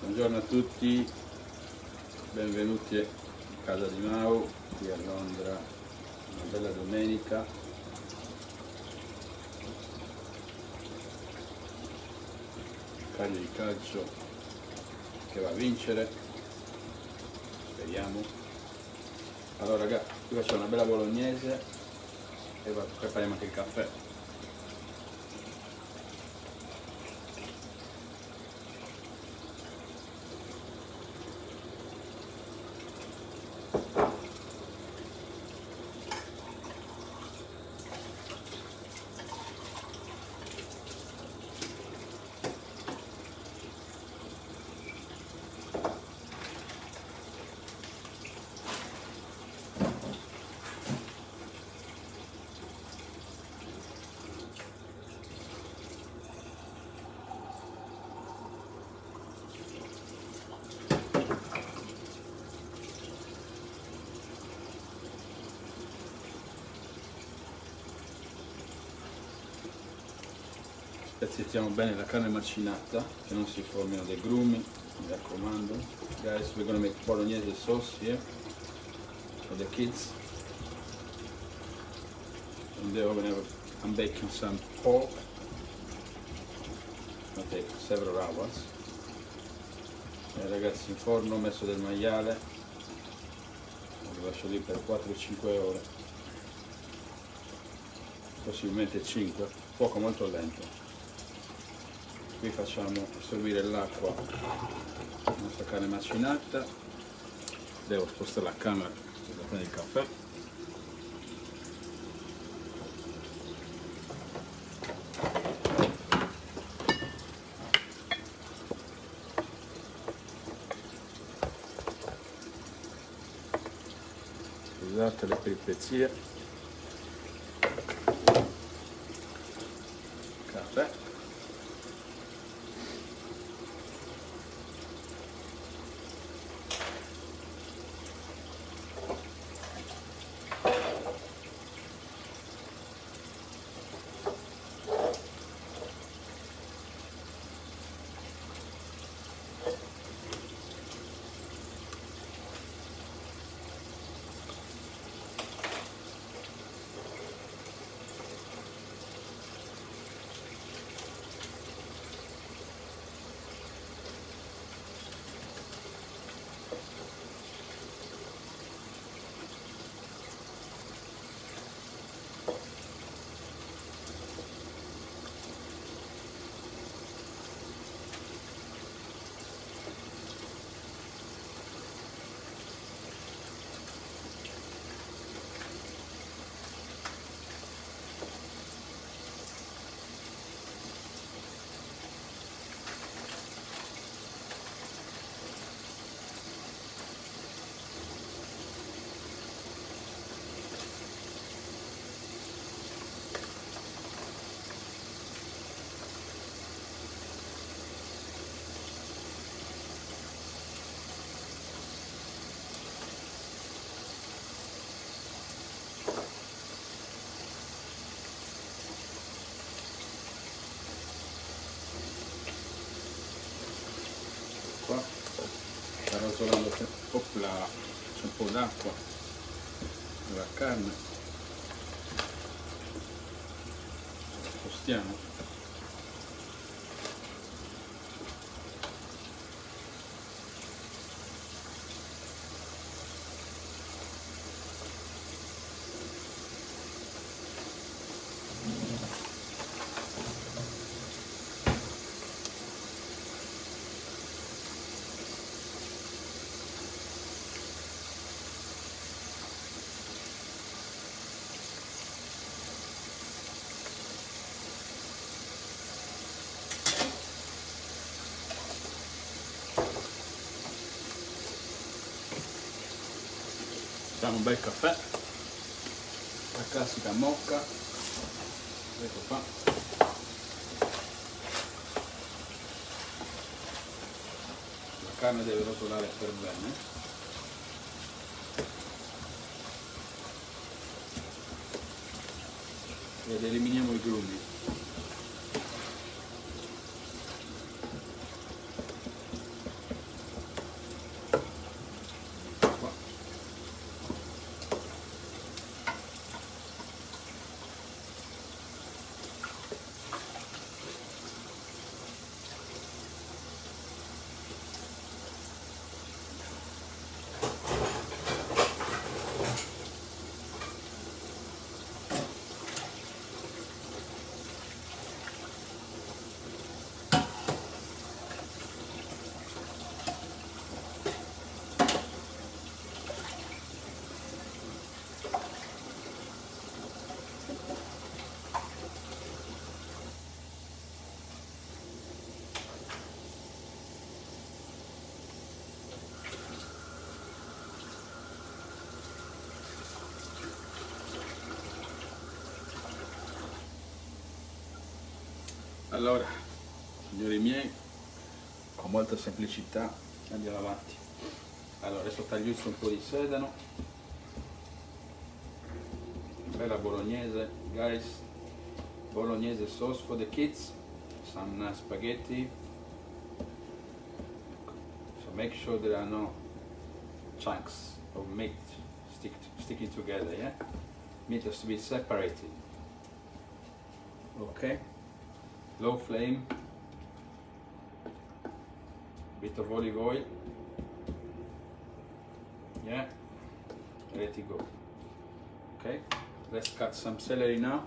Buongiorno a tutti, benvenuti a casa di Mau, qui a Londra, una bella domenica. Caglio di calcio che va a vincere, speriamo. Allora ragazzi, qui facciamo una bella bolognese e prepariamo anche il caffè. Spezzettiamo bene la carne macinata che non si formino dei grumi mi raccomando. Guys we're gonna make bolognese sauce here for the kids. And then we're gonna I'm baking some pork. Gonna take several hours. E ragazzi in forno ho messo del maiale. Lo lascio lì per 4-5 ore. Possibilmente 5 fuoco molto lento qui facciamo assorbire l'acqua la nostra carne macinata. Devo spostare la camera per prendere il caffè. Scusate le peripezie c'è un po' d'acqua nella carne spostiamo facciamo un bel caffè. La classica mocca. Ecco qua. La carne deve rotolare per bene. Ed eliminiamo i grumi allora signori miei con molta semplicità. andiamo avanti. Allora adesso tagliuzzo un po' di sedano. Bella bolognese guys. Bolognese sauce for the kids. Some uh, spaghetti. So make sure there are no chunks of meat stick, sticking together yeah? Meat has to be separated. Okay low flame. Bit of olive oil. Yeah. Let it go. Okay. Let's cut some celery now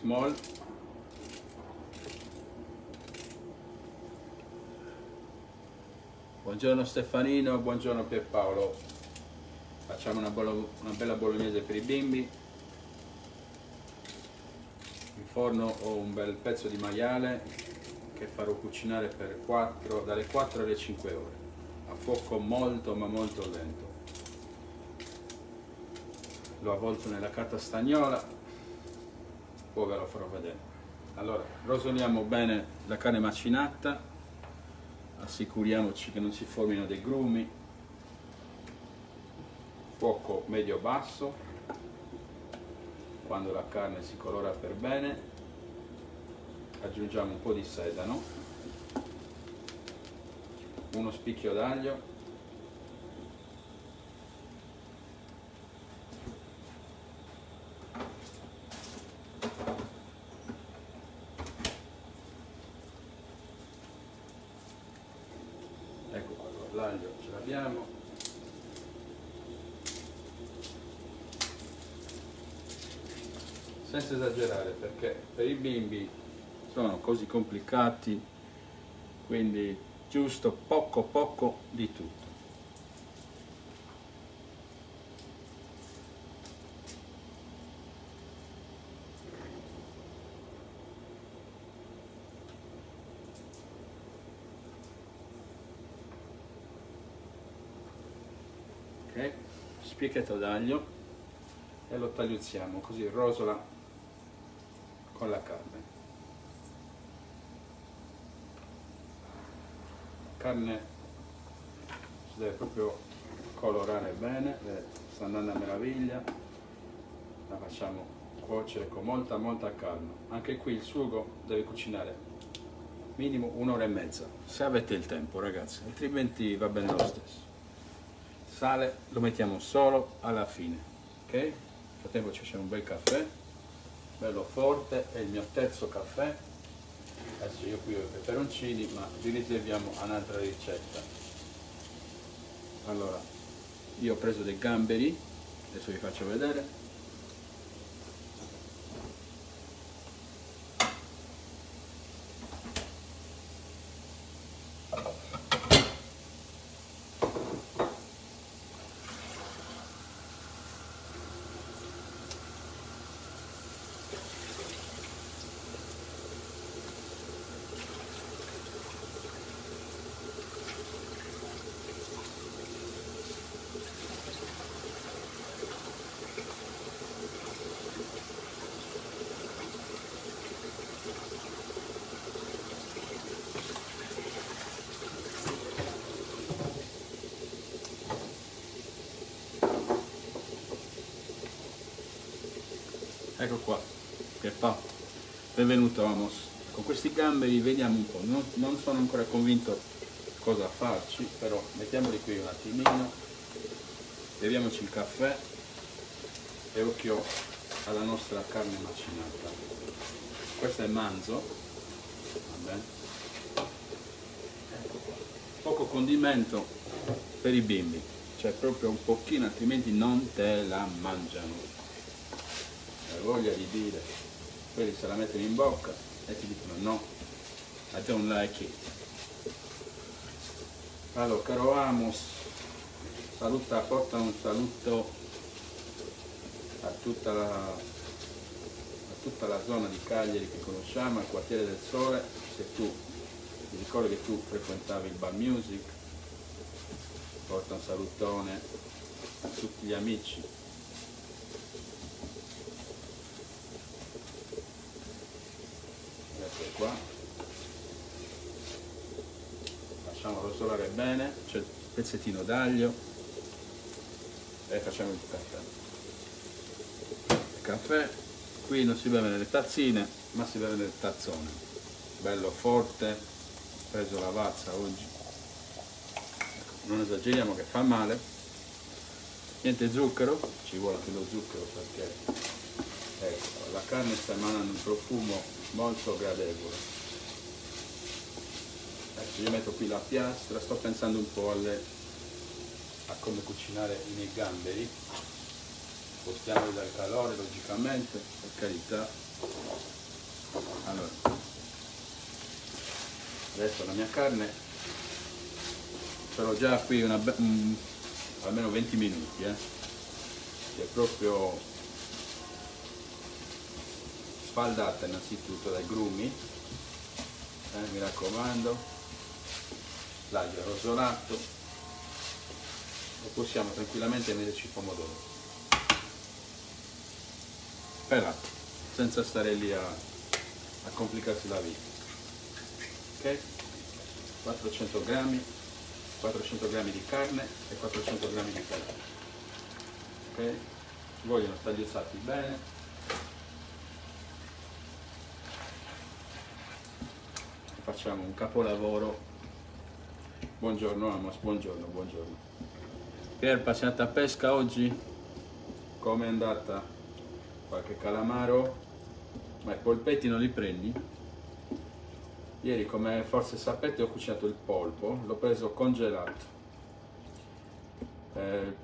small Buongiorno Stefanino, buongiorno Pierpaolo. Facciamo una, bolo- una bella bolognese per i bimbi. In forno ho un bel pezzo di maiale che farò cucinare per 4, dalle 4 alle 5 ore, a fuoco molto ma molto lento. L'ho avvolto nella carta stagnola, poi ve lo farò vedere. Allora, rosoliamo bene la carne macinata assicuriamoci che non si formino dei grumi fuoco medio basso quando la carne si colora per bene aggiungiamo un po' di sedano uno spicchio d'aglio ecco qua l'aglio ce l'abbiamo senza esagerare perché per i bimbi sono così complicati quindi giusto poco poco di tutto. Spicchietto d'aglio. E lo tagliuzziamo così rosola con la carne. La carne si deve proprio colorare bene sta andando a meraviglia. La facciamo cuocere con molta molta calma. Anche qui il sugo deve cucinare minimo un'ora e mezza. Se avete il tempo ragazzi altrimenti va bene lo stesso. Sale lo mettiamo solo alla fine ok? Nel frattempo ci c'è un bel caffè bello forte è il mio terzo caffè. Adesso io qui ho i peperoncini ma li riserviamo un'altra ricetta. Allora io ho preso dei gamberi adesso vi faccio vedere Ecco qua, Pierpa, benvenuto Amos. Con questi gamberi vediamo un po', non, non sono ancora convinto cosa farci, però mettiamoli qui un attimino, beviamoci il caffè e occhio alla nostra carne macinata. Questo è manzo? Ecco. Poco condimento per i bimbi, cioè proprio un pochino, altrimenti non te la mangiano voglia di dire, quelli se la mettono in bocca e ti dicono no, I don't like it. Allora, caro Amos, saluta, porta un saluto tutta la, a tutta la zona di Cagliari che conosciamo, al quartiere del Sole, se tu ti ricordi che tu frequentavi il bar music, porta un salutone a tutti gli amici. Ecco qua. Lasciamo rosolare bene, c'è il pezzettino d'aglio e facciamo il caffè. Il caffè, qui non si beve nelle tazzine, ma si beve nel tazzone. Bello forte, preso la vazza oggi non esageriamo che fa male niente zucchero ci vuole anche lo zucchero perché ecco, la carne sta emanando un profumo molto gradevole ecco, io metto qui la piastra sto pensando un po' alle, a come cucinare i miei gamberi spostiamoli dal calore logicamente per carità. Allora adesso la mia carne però già qui una, um, almeno 20 minuti eh, è proprio sfaldata innanzitutto dai grumi eh, mi raccomando. L'aglio rosolato e possiamo tranquillamente metterci il pomodoro pelato senza stare lì a, a complicarsi la vita. Ok? 400 grammi 400 g di carne e 400 g di pesce. Ok? Vogliono tagliuzzati bene. Facciamo un capolavoro. Buongiorno Amos buongiorno buongiorno Pier passata a pesca oggi come è andata qualche calamaro ma i polpetti non li prendi Ieri, come forse sapete, ho cucinato il polpo, l'ho preso congelato. Eh, il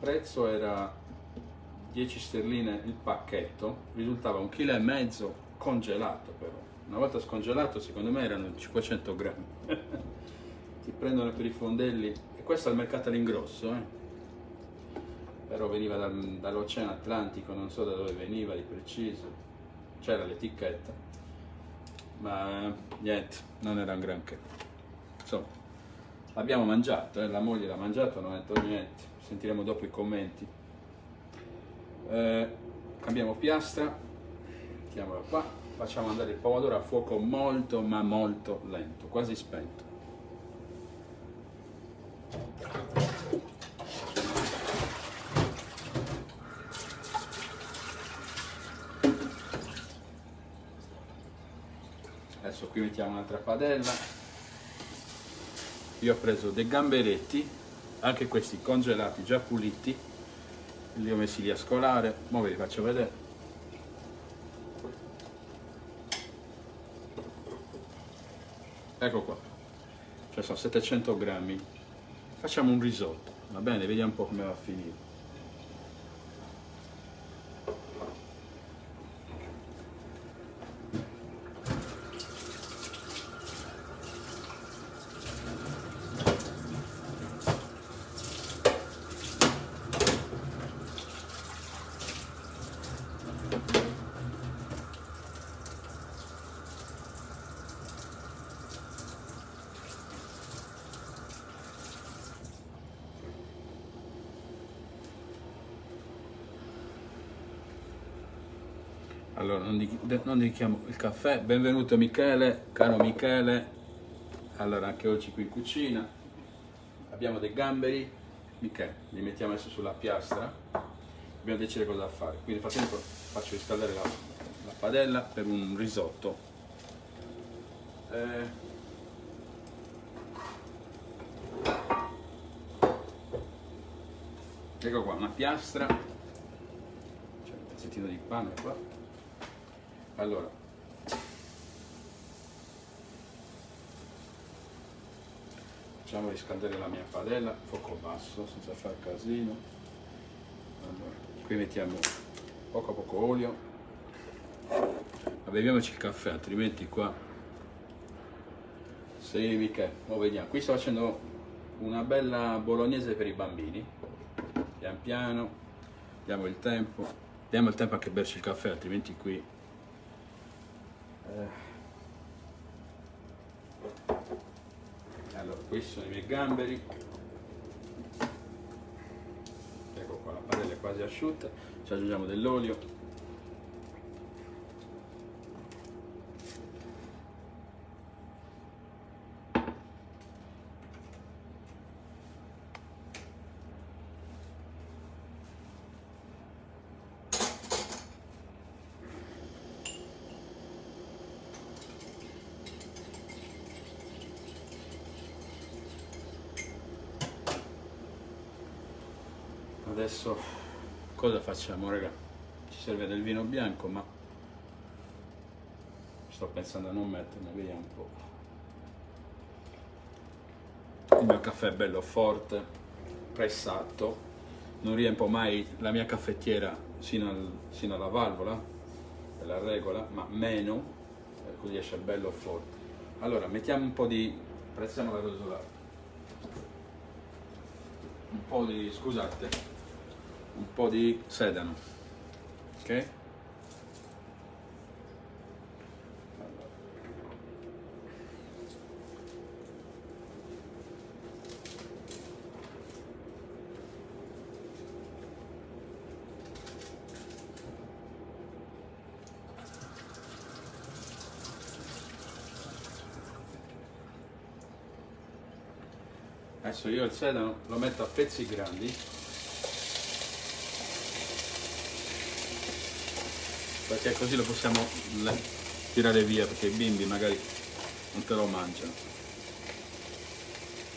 prezzo era 10 sterline il pacchetto, risultava un chilo e mezzo congelato però. Una volta scongelato secondo me erano 500 grammi. Ti prendono per i fondelli e questo al mercato all'ingrosso, eh? Però veniva dal, dall'Oceano Atlantico, non so da dove veniva di preciso, c'era l'etichetta ma niente, non era un granché. Insomma, abbiamo mangiato, eh, la moglie l'ha mangiato, non ha detto niente, sentiremo dopo i commenti. Eh, cambiamo piastra, mettiamola qua, facciamo andare il pomodoro a fuoco molto ma molto lento, quasi spento. adesso qui mettiamo un'altra padella. Io ho preso dei gamberetti anche questi congelati già puliti. Li ho messi lì a scolare. Ora ve li faccio vedere. Ecco qua. Cioè sono 700 grammi. Facciamo un risotto va bene? Vediamo un po' come va a finire Allora, non, dedichiamo il caffè. Benvenuto Michele, caro Michele. Allora, anche oggi qui in cucina abbiamo dei gamberi. Michele, li mettiamo adesso sulla piastra. Dobbiamo decidere cosa fare. Quindi nel frattempo faccio riscaldare la, la padella per un risotto. Eh, ecco qua, una piastra, c'è un pezzettino di pane qua allora. Facciamo riscaldare la mia padella fuoco basso senza far casino. Allora, qui mettiamo poco a poco olio. Beviamoci il caffè altrimenti qua sì mica ora vediamo. Qui sto facendo una bella bolognese per i bambini. Pian piano diamo il tempo. Diamo il tempo anche a berci il caffè altrimenti qui. Allora questi sono i miei gamberi. Ecco qua la padella è quasi asciutta. Ci aggiungiamo dell'olio adesso cosa facciamo raga? Ci serve del vino bianco ma sto pensando a non metterne vediamo un po' il mio caffè è bello forte pressato. Non riempo mai la mia caffettiera sino, al, sino alla valvola della regola ma meno così esce bello forte. Allora mettiamo un po' di prezziamo la rosolata un po' di scusate un po' di sedano ok? Adesso io il sedano lo metto a pezzi grandi perché così lo possiamo tirare via perché i bimbi magari non te lo mangiano.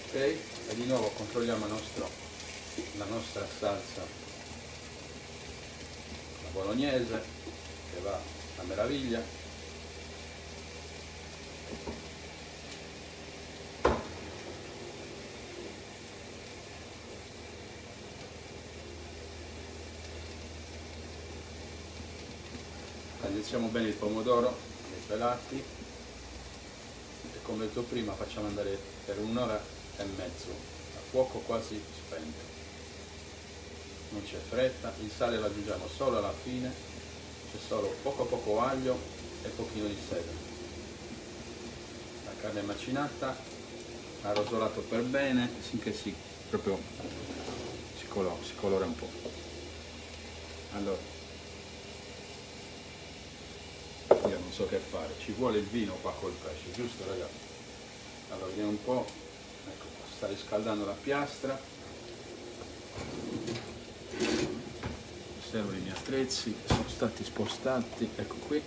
Ok? E di nuovo controlliamo nostro, la nostra salsa la bolognese che va a meraviglia Tagliamo bene il pomodoro, i pelati e come detto prima facciamo andare per un'ora e mezzo a fuoco quasi spento. Non c'è fretta, il sale lo aggiungiamo solo alla fine, c'è solo poco poco aglio e pochino di sedano. La carne macinata, arrosolato per bene, finché si proprio si colora, si colora un po'. Allora, io non so che fare, ci vuole il vino qua col pesce, giusto ragazzi? Allora vediamo un po', ecco sta riscaldando la piastra, osservo i miei attrezzi, sono stati spostati, ecco qui.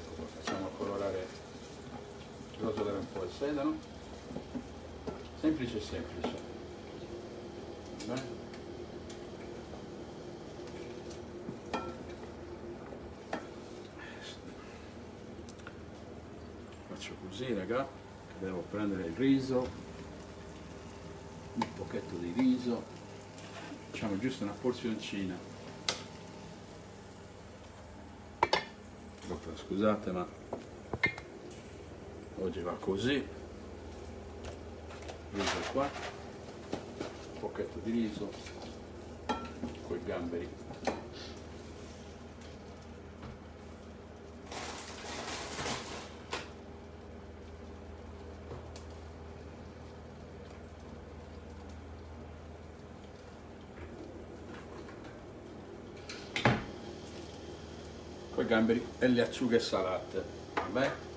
Ecco facciamo colorare, rosolare un po' il sedano semplice semplice Beh. faccio così raga devo prendere il riso un pochetto di riso facciamo giusto una porzioncina. Scusate ma oggi va così. Riso qua un pocchetto di riso con i gamberi con i gamberi e le acciughe salate. Vabbè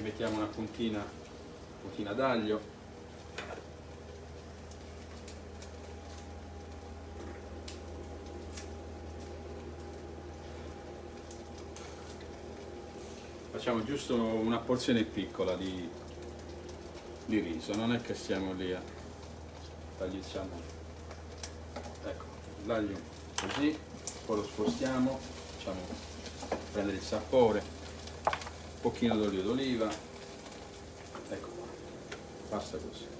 mettiamo una puntina, puntina d'aglio. Facciamo giusto una porzione piccola di, di riso non è che siamo lì a tagliamo ecco l'aglio così poi lo spostiamo facciamo prendere il sapore un pochino d'olio d'oliva basta così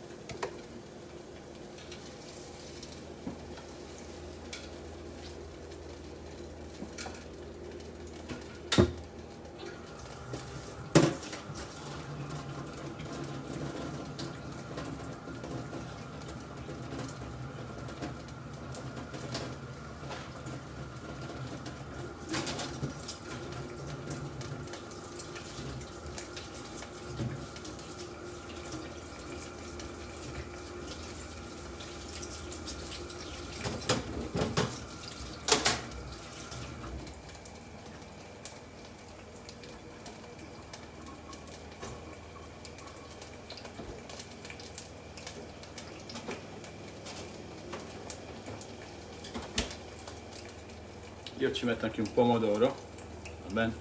io ci metto anche un pomodoro va bene?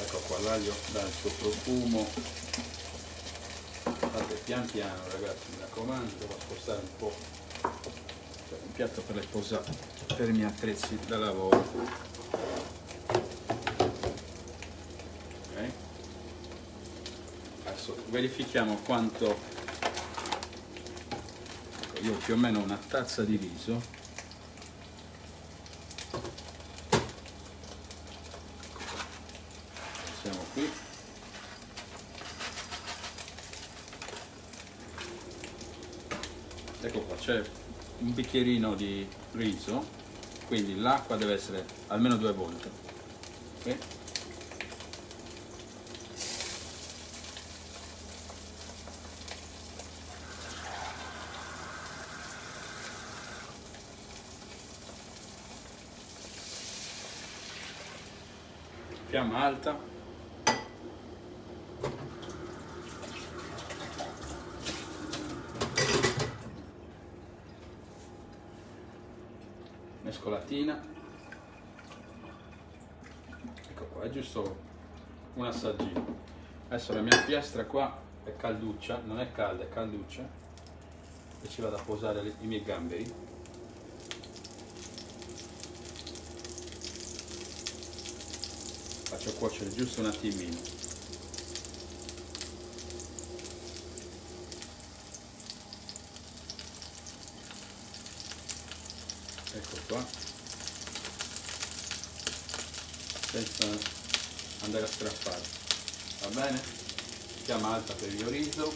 Ecco qua l'aglio dà il suo profumo. Fate pian piano ragazzi mi raccomando devo spostare un po' un piatto per le posate per i miei attrezzi da lavoro. Ok. Adesso verifichiamo quanto io più o meno una tazza di riso. Siamo qui. Ecco qua c'è un bicchierino di riso quindi l'acqua deve essere almeno due volte. Ok? fiamma alta. Mescolatina. Ecco qua è giusto un assaggino. Adesso la mia piastra qua è calduccia non è calda è calduccia. E ci vado a posare i miei gamberi faccio cuocere giusto un attimino. Ecco qua. Senza andare a strappare. Va bene? Fiamma alta per il riso.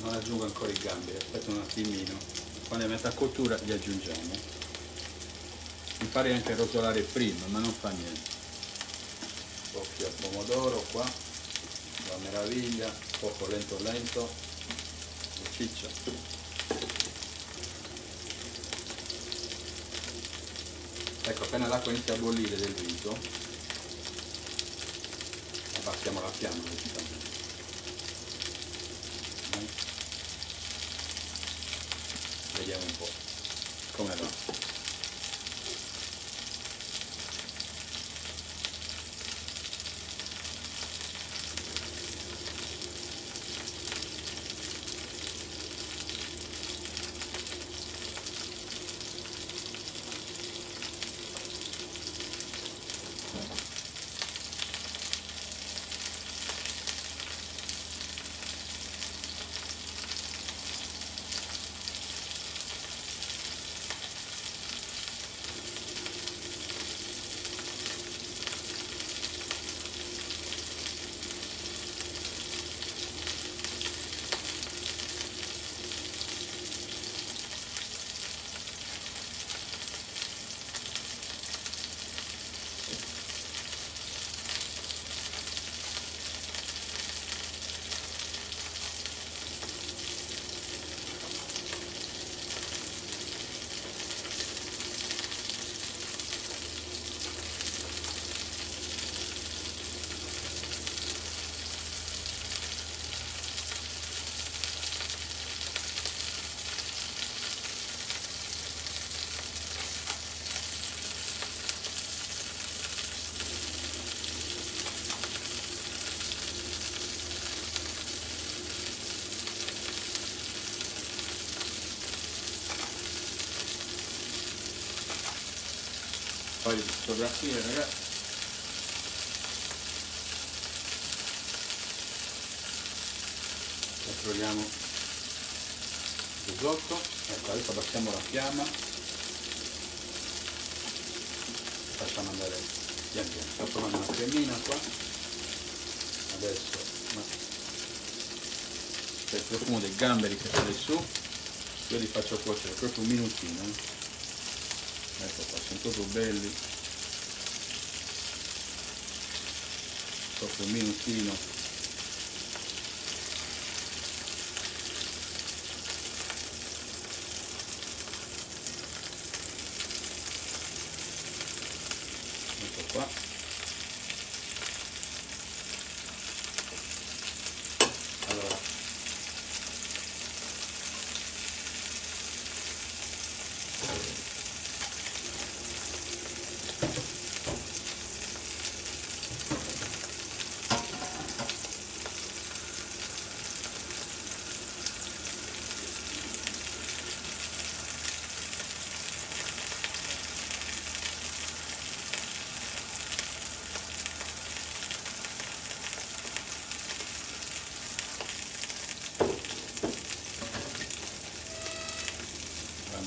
Non aggiungo ancora i gamberi aspetta un attimino. Quando è metà cottura li aggiungiamo mi pare anche rotolare prima ma non fa niente. Occhio al pomodoro qua. La meraviglia. Fuoco lento lento. Ciccia ecco appena l'acqua inizia a bollire del riso abbassiamo la fiamma poi fotografie ragazzi controlliamo il risotto ecco adesso abbassiamo la fiamma. Facciamo andare pian piano sto provando una cremina qua. Adesso ma c'è il profumo dei gamberi che sale su io li faccio cuocere proprio un minutino eh. ecco qua sono proprio belli. Proprio minutino ecco qua allora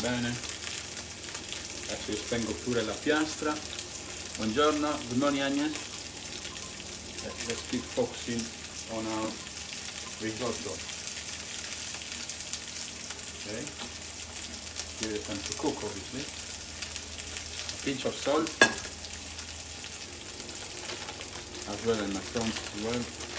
bene adesso io spengo pure la piastra. Buongiorno good morning Agnes. Let's keep focusing on our risotto okay. Give it time to cook obviously. A pinch of salt. As well as my prawns as well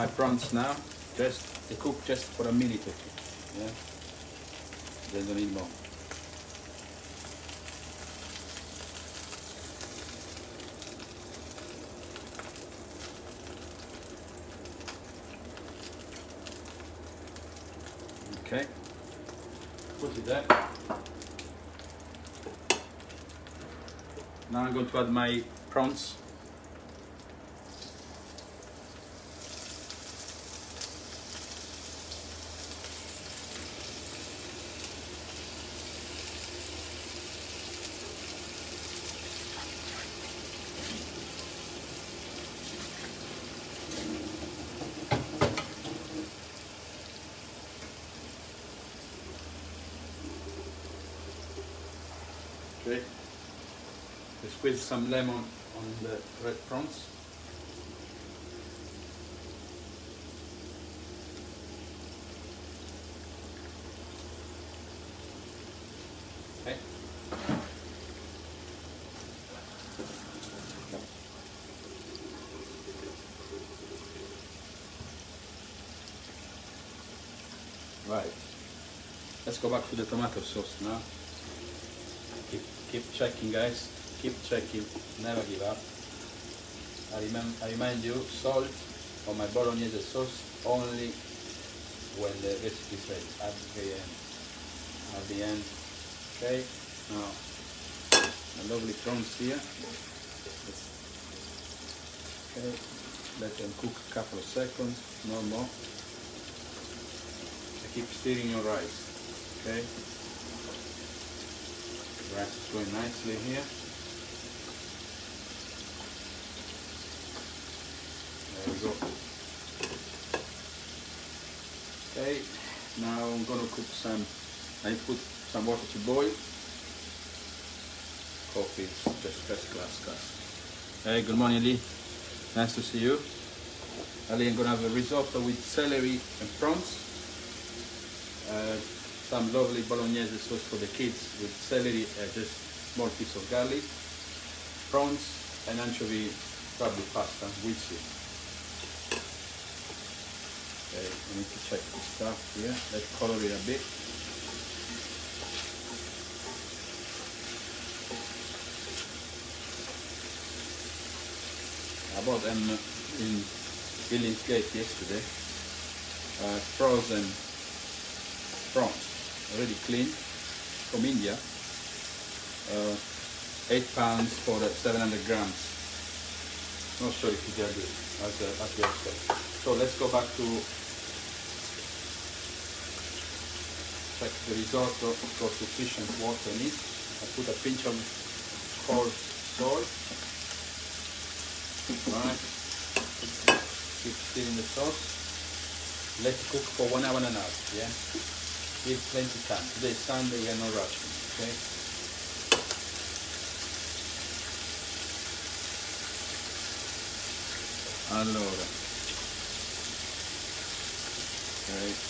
my prawns now. Just they cook just for a minute or two. Yeah. They don't need more. Okay. Put it there. Now I'm going to add my prawns. Some lemon on the red prawns. Right. Let's go back to the tomato sauce now. Keep, keep checking guys, keep checking, never give up. I, remem I remind you, salt on my bolognese sauce only when the recipe says at the end. At the end, okay? Now, the lovely prawns here. Okay, let them cook a couple of seconds, no more. keep stirring your rice, okay? Rice is going nicely here. We. Okay, now I'm gonna cook some, I put some water to boil. Coffee is just first class, guys. Hey, good morning, Lee. Nice to see you. Ali, I'm gonna have a risotto with celery and prawns. Uh, some lovely bolognese sauce for the kids with celery, uh, just small piece of garlic, prawns, and anchovy, probably pasta with you. Okay, I need to check the stuff here. Let's color it a bit. I bought them in Billingsgate yesterday. Uh, frozen prawns, already clean, from India. Uh, 8 pounds for uh, 700 grams. Not sure if they are good, as, uh, as they. So let's go back to check the risotto for sufficient water in it. I put a pinch of cold salt. Right. Keep stirring the sauce. Let it cook for one hour and a half, yeah? Give plenty time. Today is Sunday, are not rushing, okay? Allora. Ok.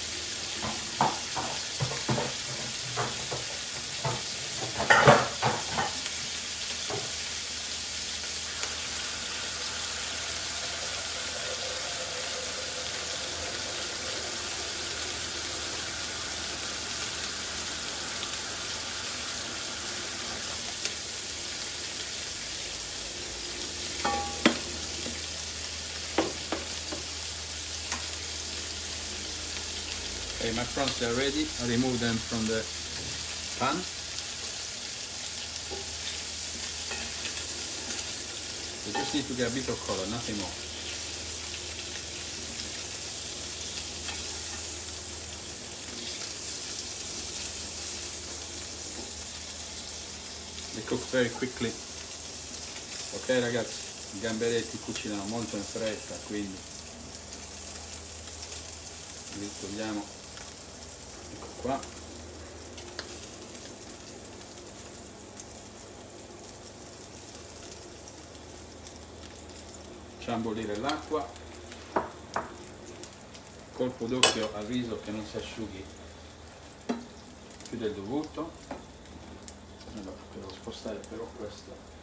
My prawns are ready. I remove them from the pan. They just need to get a bit of color, nothing more. They cook very quickly. Ok ragazzi, i gamberetti cucinano molto in fretta, quindi li togliamo qua facciamo bollire l'acqua. Colpo d'occhio al riso che non si asciughi più del dovuto. Allora, devo spostare però questo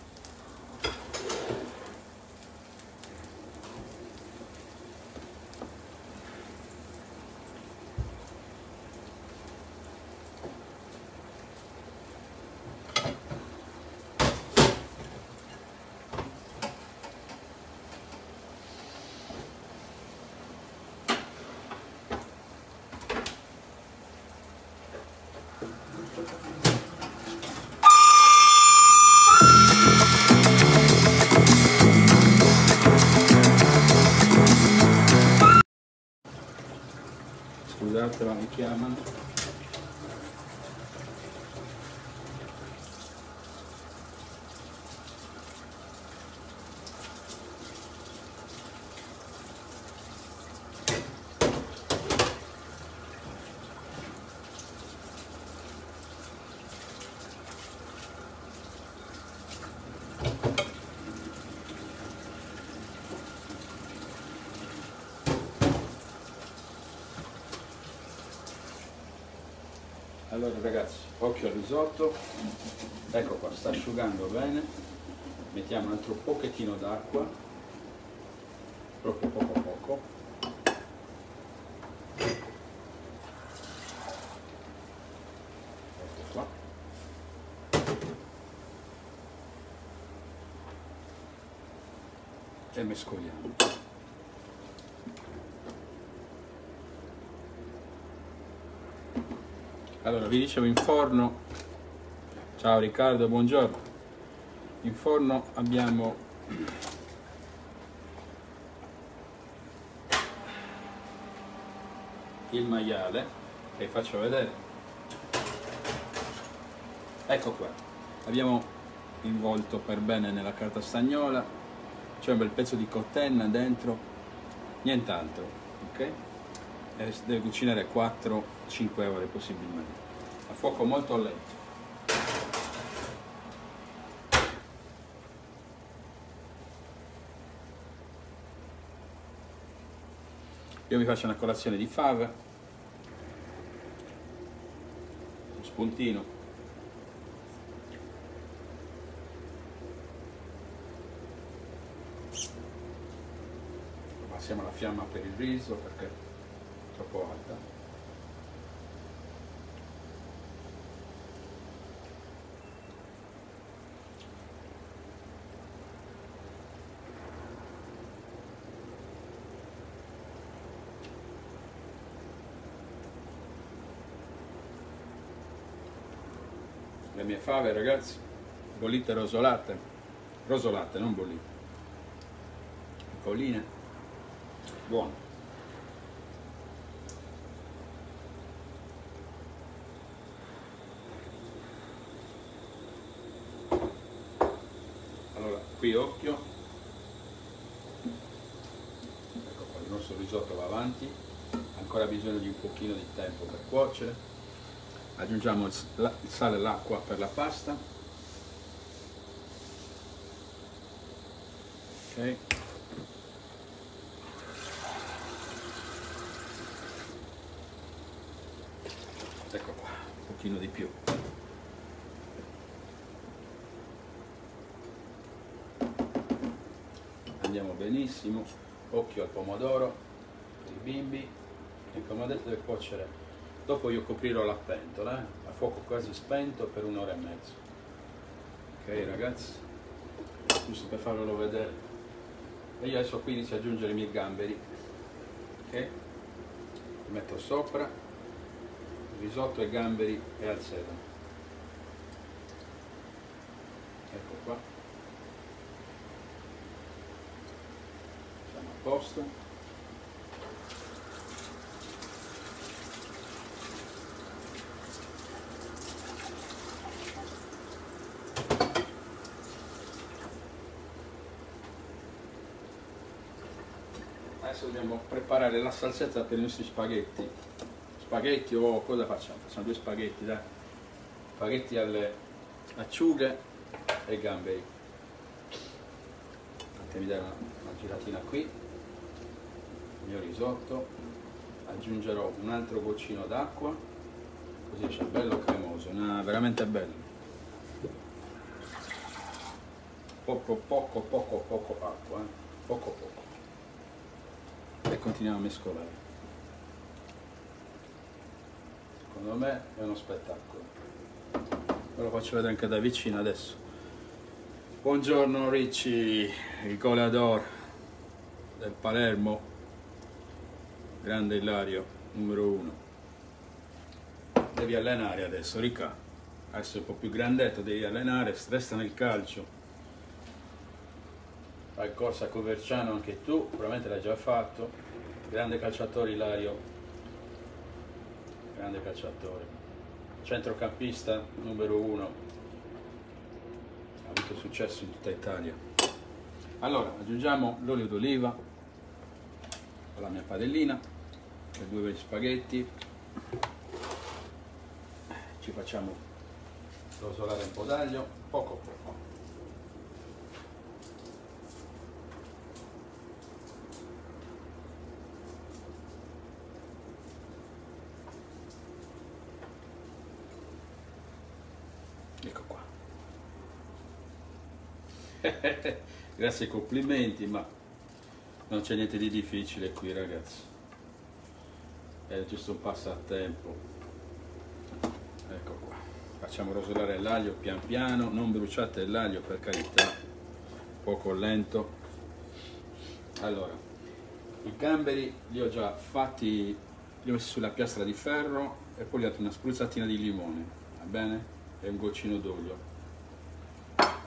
Scusate, Allora ragazzi, occhio al risotto, ecco qua, sta asciugando bene, mettiamo un altro pochettino d'acqua, proprio poco poco. Ecco. E mescoliamo. Allora, vi dicevo in forno, ciao Riccardo, buongiorno, in forno abbiamo il maiale, vi faccio vedere, ecco qua, abbiamo involto per bene nella carta stagnola, c'è un bel pezzo di cotenna dentro, nient'altro, ok? Deve cucinare 4-5 ore possibilmente. A fuoco molto lento. Io mi faccio una colazione di fave, un spuntino, passiamo la fiamma per il riso perché troppo alta. le mie fave ragazzi bollite rosolate. Rosolate non bollite. Colline buone allora qui occhio. Ecco qua il nostro risotto va avanti. Ancora bisogno di un pochino di tempo per cuocere. Aggiungiamo il sale e l'acqua per la pasta. Ok. Ecco qua un pochino di più andiamo benissimo. Occhio al pomodoro i bimbi e come ho detto deve cuocere. Dopo io coprirò la pentola eh, a fuoco quasi spento per un'ora e mezzo. Ok ragazzi? Giusto per farvelo vedere. E io adesso qui inizio ad aggiungere i miei gamberi. Ok? Li metto sopra. Risotto ai gamberi e al sedano. Ecco qua. Siamo a posto. Adesso dobbiamo preparare la salsetta per i nostri spaghetti. Spaghetti o cosa facciamo? Facciamo due spaghetti, dai. Spaghetti alle acciughe e gamberi. Fatemi dare una, una giratina qui. Mio risotto. Aggiungerò un altro goccino d'acqua. Così c'è bello cremoso, no, veramente bello. Poco, poco, poco, poco acqua, eh? poco, poco e continuiamo a mescolare. Secondo me è uno spettacolo. Ve lo faccio vedere anche da vicino adesso. Buongiorno Ricci, il goleador del Palermo, grande Ilario, numero uno. Devi allenare adesso, Ricca. Adesso è un po' più grandetto, devi allenare, resta nel calcio fai corsa a Coverciano anche tu, probabilmente l'hai già fatto, grande calciatore Ilario, grande calciatore, centrocampista numero uno, ha avuto successo in tutta Italia. Allora, aggiungiamo l'olio d'oliva la mia padellina, per due spaghetti, ci facciamo rosolare un po' d'aglio, poco poco. Grazie ai complimenti, ma non c'è niente di difficile qui ragazzi. È giusto un passatempo. Ecco qua. Facciamo rosolare l'aglio pian piano, non bruciate l'aglio per carità, poco lento. Allora, i gamberi li ho già fatti, li ho messi sulla piastra di ferro e poi gli ho dato una spruzzatina di limone, va bene? E un goccino d'olio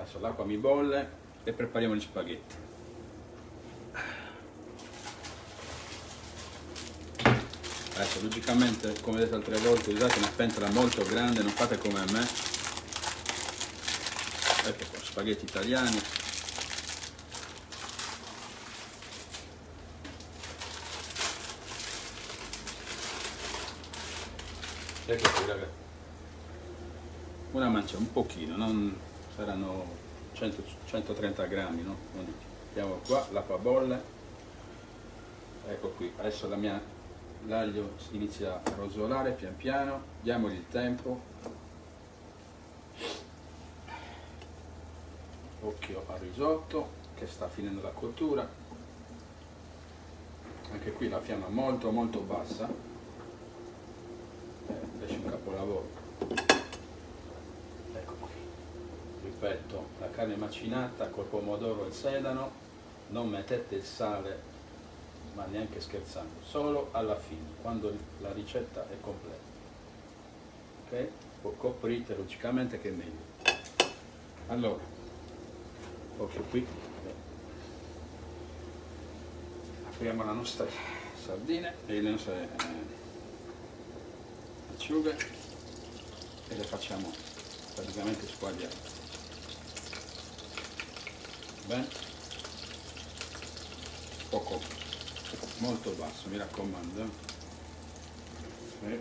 adesso l'acqua mi bolle e prepariamo gli spaghetti adesso logicamente come detto altre volte usate una pentola molto grande non fate come me. Ecco qua spaghetti italiani. Ecco qui ragazzi una mancia un pochino non saranno 100, 130 grammi, no? Mettiamo qua l'acqua bolle, ecco qui, adesso la mia, l'aglio inizia a rosolare pian piano, diamogli il tempo, occhio al risotto che sta finendo la cottura, anche qui la fiamma molto molto bassa, eh, esce un capolavoro. ripeto, la carne macinata col pomodoro e il sedano, non mettete il sale, ma neanche scherzando, solo alla fine, quando la ricetta è completa. Ok? Poi coprite logicamente che è meglio. Allora, occhio qui, apriamo la nostra sardine e le nostre eh, acciughe e le facciamo praticamente squagliare bene poco molto basso mi raccomando. Sì.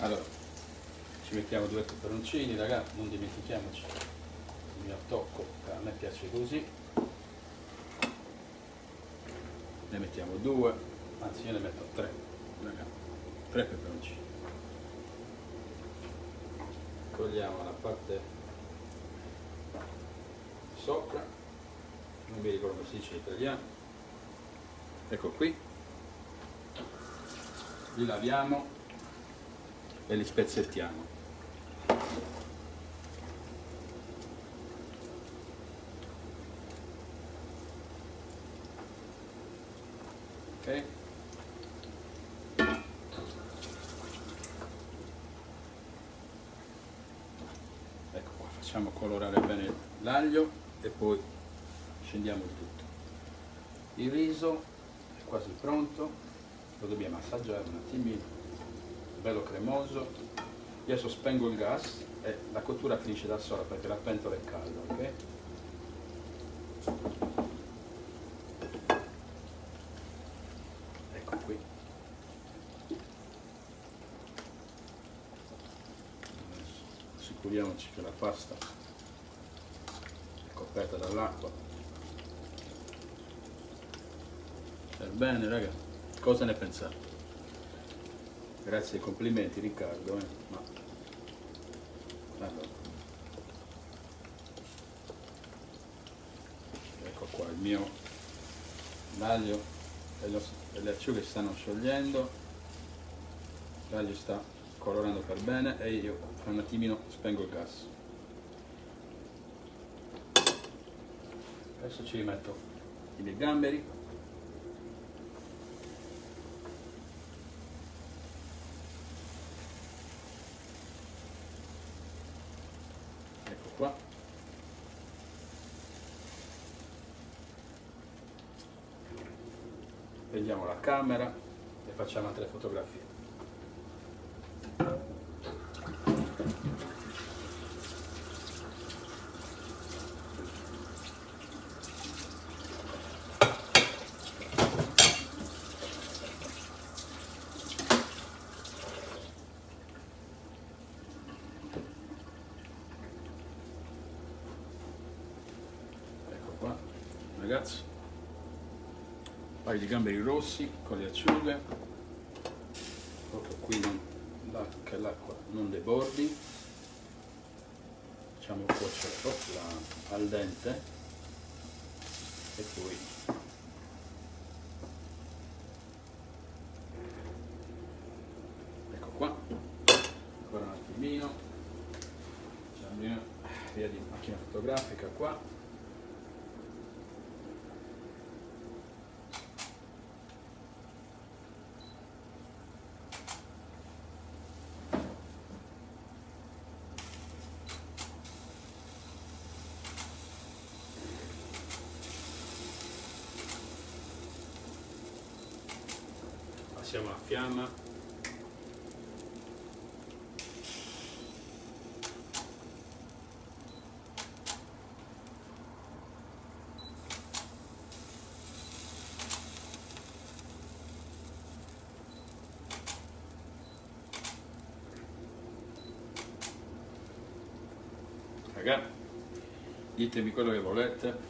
allora ci mettiamo due peperoncini ragazzi non dimentichiamoci. Il mio tocco a me piace così. Ne mettiamo due, anzi io ne metto tre, raga, tre peperoncini. Togliamo la parte sopra, non mi ricordo si dice italiano, ecco qui, li laviamo e li spezzettiamo. Facciamo colorare bene l'aglio e poi scendiamo il tutto. Il riso è quasi pronto lo dobbiamo assaggiare un attimino bello cremoso. Adesso spengo il gas e la cottura finisce da sola perché la pentola è calda ok ecco qui Adesso assicuriamoci che la pasta è coperta dall'acqua per bene raga cosa ne pensate grazie ai complimenti Riccardo eh? ma allora. ecco qua il mio l'aglio e, e le acciughe stanno sciogliendo l'aglio sta colorando per bene e io fra un attimino spengo il gas. Adesso ci rimetto. I miei gamberi. Ecco qua. Prendiamo la camera e facciamo altre fotografie ecco qua ragazzi un paio di gamberi rossi con le acciughe proprio qui che l'acqua non debordi. Facciamo cuocere oh, al dente e poi ecco qua ancora un attimino. Via via di macchina fotografica qua passiamo la fiamma ditemi quello che volete.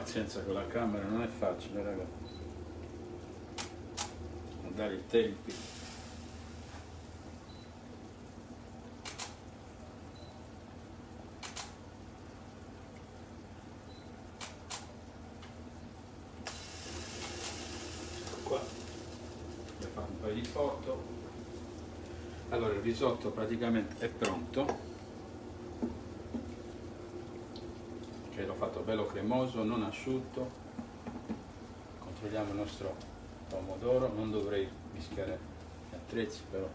Pazienza con la camera non è facile, raga. Non dare i tempi. Ecco qua. Abbiamo fatto un paio di foto. Allora il risotto praticamente è pronto. che l'ho fatto bello cremoso, non asciutto. Controlliamo il nostro pomodoro, non dovrei mischiare gli attrezzi però.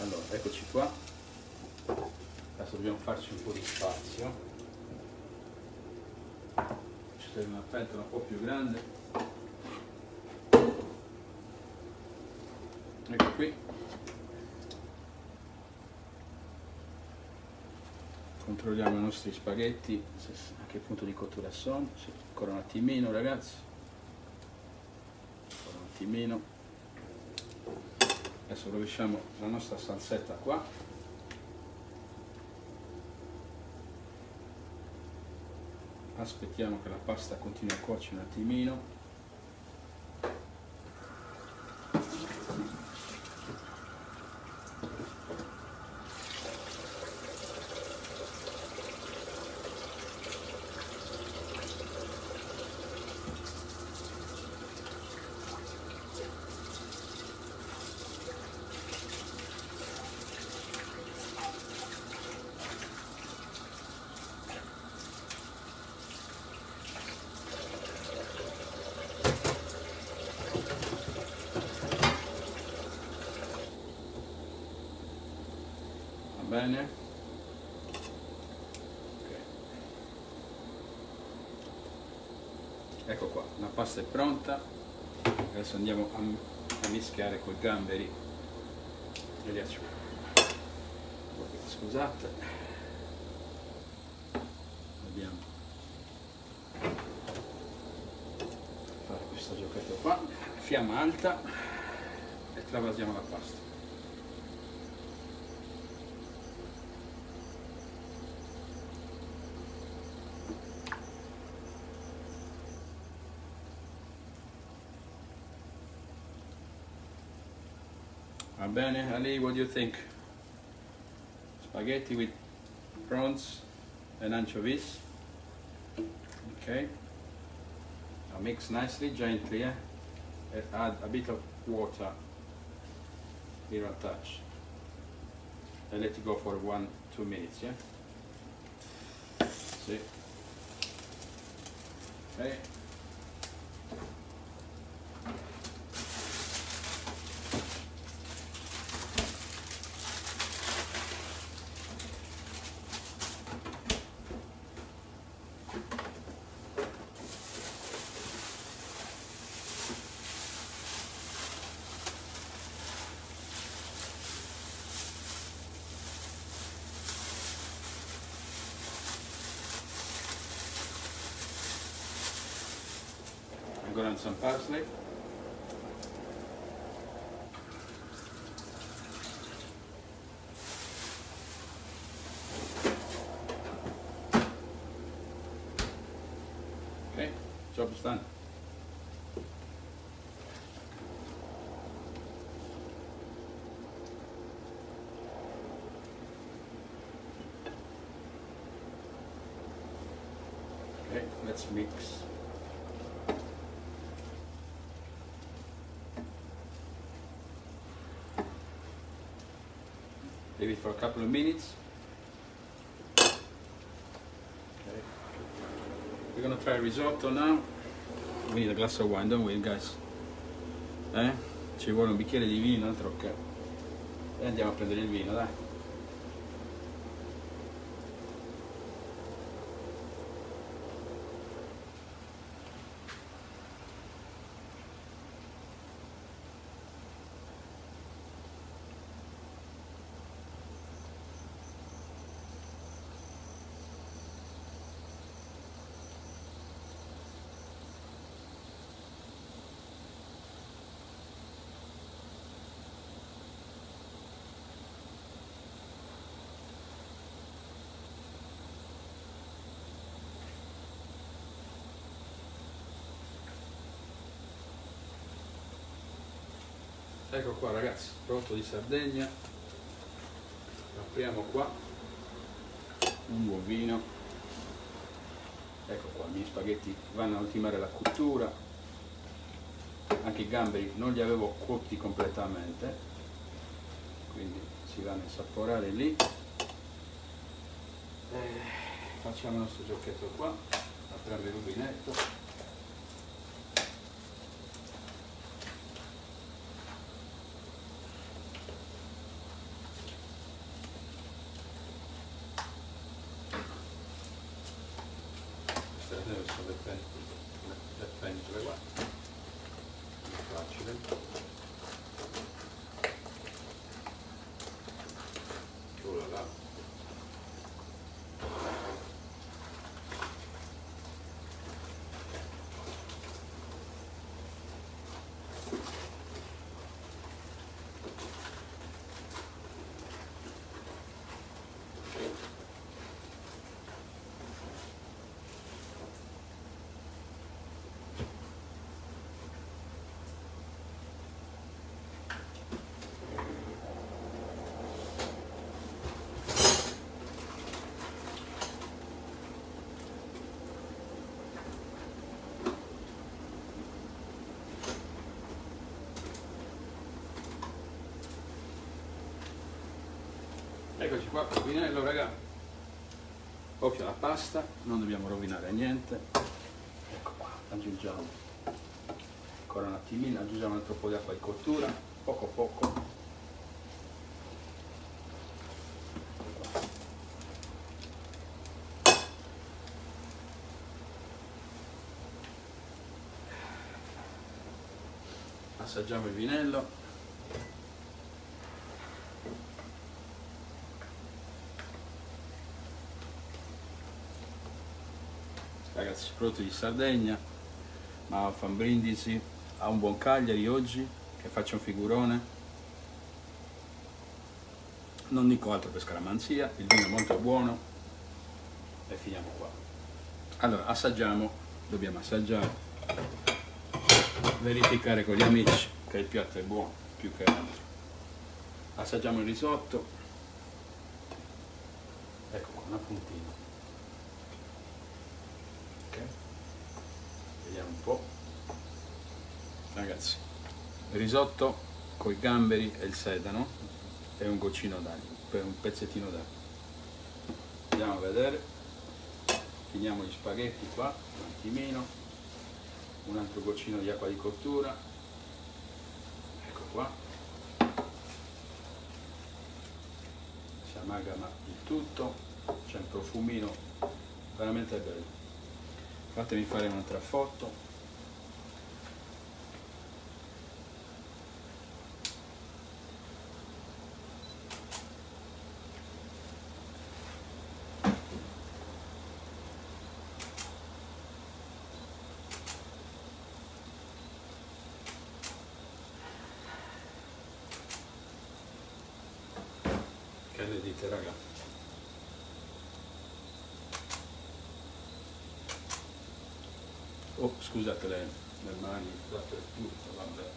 Allora, eccoci qua. Adesso dobbiamo farci un po' di spazio. Ci serve una pentola un po' più grande. Ecco qui. Controlliamo i nostri spaghetti a che punto di cottura sono Sì, ancora un attimino ragazzi. Ancora un attimino. Adesso rovesciamo la nostra salsetta qua. Aspettiamo che la pasta continui a cuocere un attimino bene? Ok. ecco qua la pasta è pronta. Adesso andiamo a, a mischiare col gamberi. E le acciughe scusate. Dobbiamo fare questo giochetto qua. Fiamma alta e travasiamo la pasta bene, Ali, what do you think? Spaghetti with prawns and anchovies. Okay. Now mix nicely, gently, eh? Add a bit of water. Little touch. And let it go for one, two minutes, yeah? See? Okay. On some parsley. Okay, job is done. Okay, let's mix. Leave it for a couple of minutes. Okay. We're gonna try risotto now. We need a glass of wine, don't we guys? Eh? Ci vuole un bicchiere di vino, altro che. E andiamo a prendere il vino, dai. Ecco qua ragazzi, prodotto di Sardegna. Apriamo qua un buon vino. Ecco qua, i miei spaghetti vanno a ultimare la cottura. Anche i gamberi non li avevo cotti completamente, quindi si vanno a insaporare lì. Eh, facciamo il nostro giochetto qua, apriamo il rubinetto. Eccoci qua, copinello raga. Occhio alla pasta, non dobbiamo rovinare niente. Ecco qua, aggiungiamo ancora un attimino, aggiungiamo un altro po' di acqua di cottura, poco a poco. Assaggiamo il vinello. Prodotto di Sardegna ma fa un brindisi a un buon Cagliari oggi che faccia un figurone. Non dico altro per scaramanzia il vino è molto buono. E finiamo qua. Allora assaggiamo dobbiamo assaggiare. Verificare con gli amici che il piatto è buono più che altro. Assaggiamo il risotto. Ecco qua una puntina ok vediamo un po' ragazzi. Risotto con i gamberi e il sedano e un goccino d'aglio un pezzettino d'aglio. Andiamo a vedere. Finiamo gli spaghetti qua un attimino. Un altro goccino di acqua di cottura. Ecco qua. Si amalgama il tutto. C'è un profumino veramente bello. Fatemi fare un'altra foto dite raga. Oh scusate le, le mani dappertutto vabbè.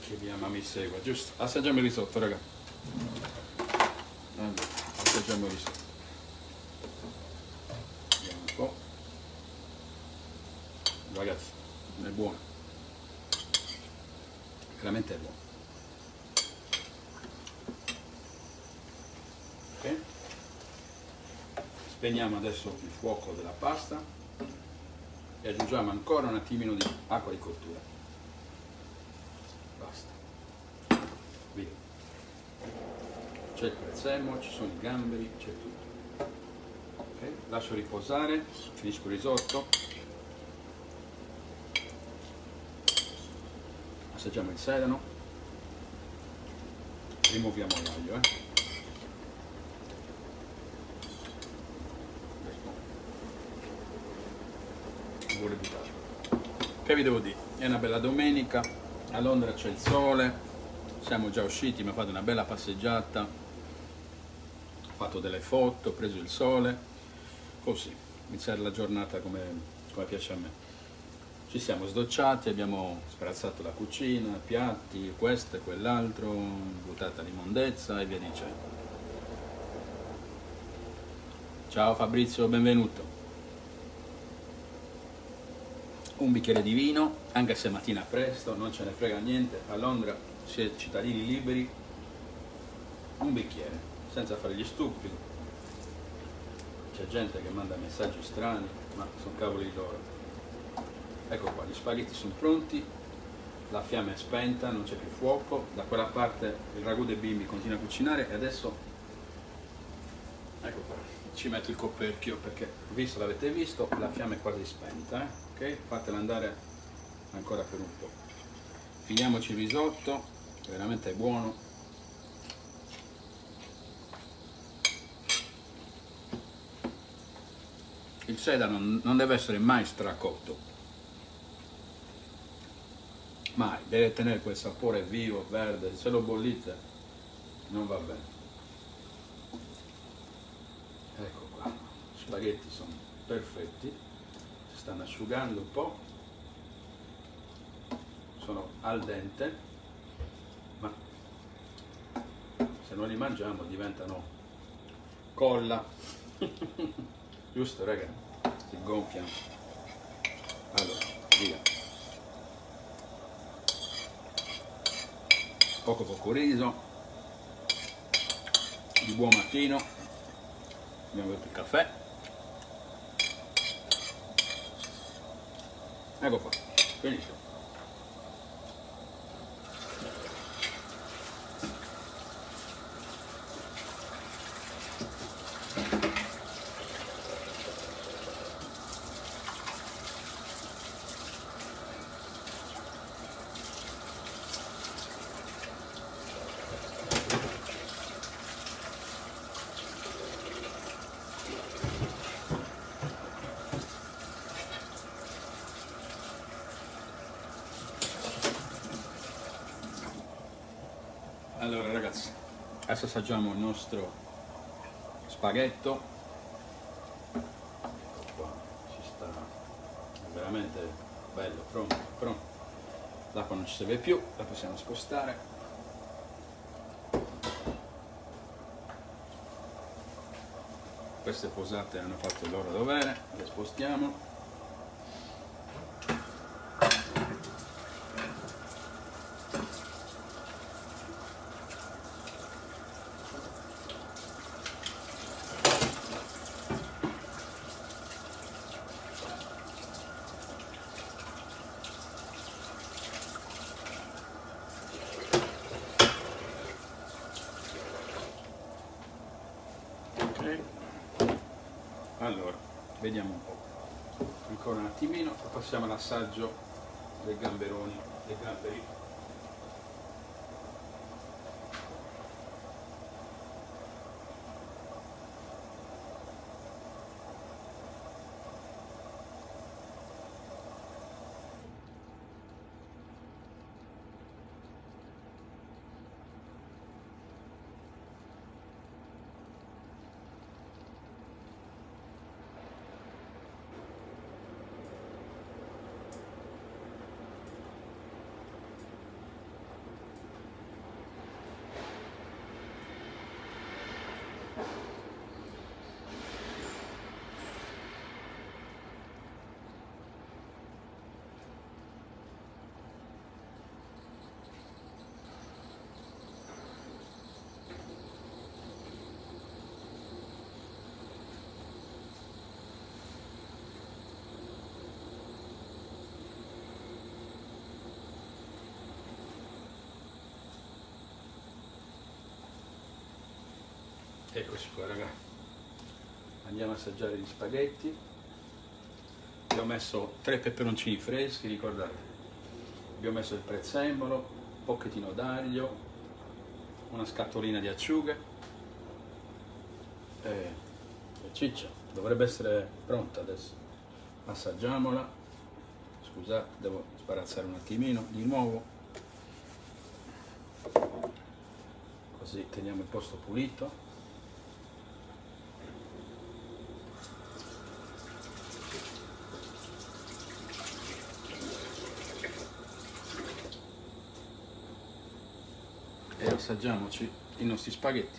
Che mia mamma mi segua giusto? Assaggiamo il risotto raga. Allora, assaggiamo il risotto. Vediamo un po' ragazzi è buono. Veramente è buono spegniamo adesso il fuoco della pasta e aggiungiamo ancora un attimino di acqua di cottura. Basta. Via. C'è il prezzemolo, ci sono i gamberi, c'è tutto. Okay. lascio riposare finisco il risotto. Assaggiamo il sedano. Rimuoviamo l'aglio eh. vuole buttare. Che vi devo dire? È una bella domenica, a Londra c'è il sole, siamo già usciti, mi ho fatto una bella passeggiata, ho fatto delle foto, ho preso il sole, così, iniziare la giornata come, come piace a me. Ci siamo sdocciati, abbiamo sprazzato la cucina, piatti, questo e quell'altro, buttata l'immondezza e via dicendo. Ciao Fabrizio, benvenuto un bicchiere di vino, anche se mattina presto, non ce ne frega niente, a Londra si è cittadini liberi, un bicchiere, senza fare gli stupidi. C'è gente che manda messaggi strani, ma sono cavoli loro. Ecco qua, gli spaghetti sono pronti, la fiamma è spenta, non c'è più fuoco, da quella parte il ragù dei bimbi continua a cucinare e adesso, ecco qua, ci metto il coperchio perché visto l'avete visto, la fiamma è quasi spenta. Eh? ok fatela andare ancora per un po' finiamoci il risotto veramente è buono il sedano non deve essere mai stracotto mai deve tenere quel sapore vivo verde se lo bollite non va bene ecco qua gli spaghetti sono perfetti stanno asciugando un po', sono al dente, ma se non li mangiamo diventano colla, giusto raga? Si gonfiano. Allora, via. Poco poco riso, di buon mattino, abbiamo bevuto il caffè. Ecco qua, benissimo. adesso assaggiamo il nostro spaghetto. Qua ci sta veramente bello pronto pronto. L'acqua non ci serve più la possiamo spostare. Queste posate hanno fatto il loro dovere le spostiamo allora vediamo un po' ancora un attimino all'assaggio dei gamberoni dei gamberi eccoci qua raga. Andiamo a assaggiare gli spaghetti. Vi ho messo tre peperoncini freschi ricordate? Vi ho messo il prezzemolo un pochettino d'aglio una scatolina di acciughe. E, e ciccia dovrebbe essere pronta adesso. Assaggiamola. Scusate devo sbarazzare un attimino di nuovo. Così teniamo il posto pulito e assaggiamoci i nostri spaghetti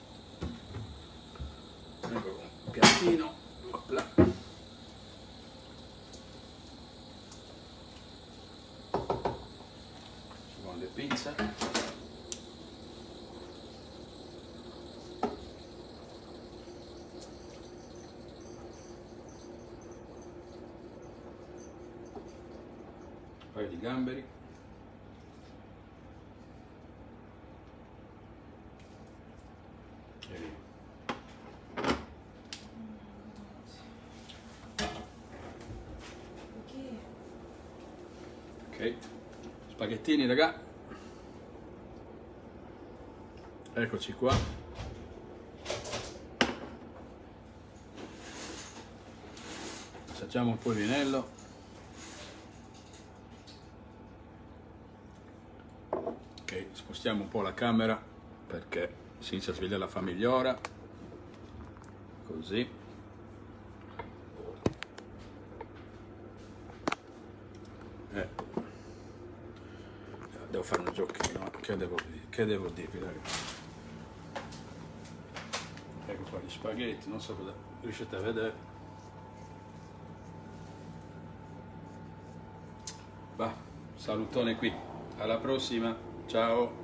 ecco un piattino Opla. ci vanno le pizze un paio di gamberi e via. Ok, spaghettini raga. Eccoci qua. Assaggiamo un po' il vinello. Ok, spostiamo un po' la camera perché si inizia a svegliare la famigliora. Così. Eh. Devo fare un giochino, che devo, che devo dirvi ragazzi? Ecco qua gli spaghetti, non so cosa riuscite a vedere. Va, salutone qui, alla prossima, ciao!